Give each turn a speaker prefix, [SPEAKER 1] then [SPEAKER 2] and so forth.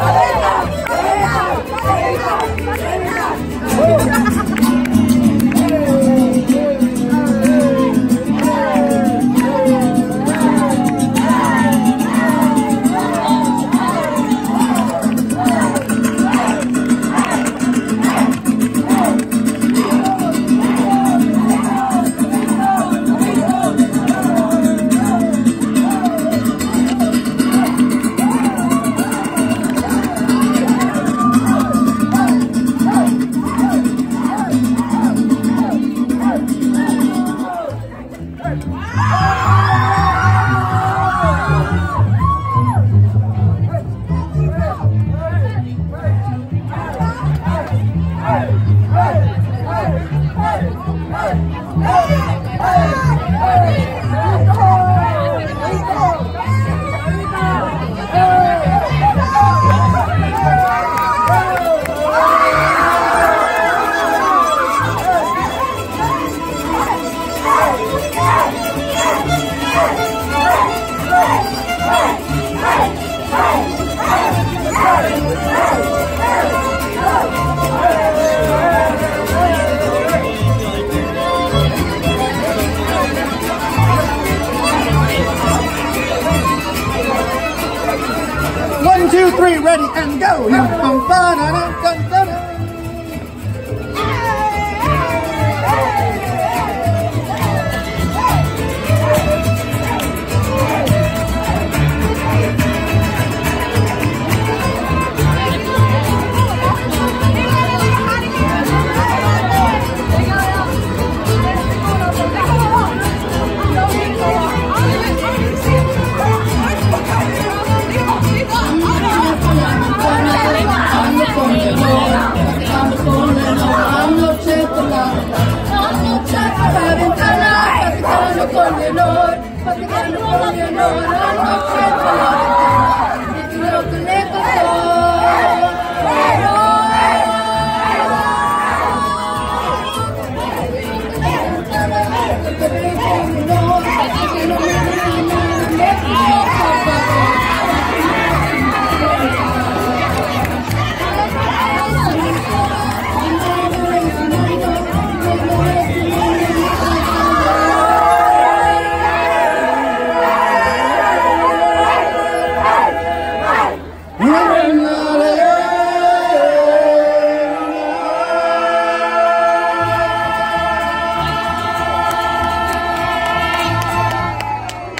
[SPEAKER 1] Amen. One, two, three, ready and go. Dum,